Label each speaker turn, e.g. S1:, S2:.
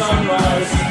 S1: sunrise.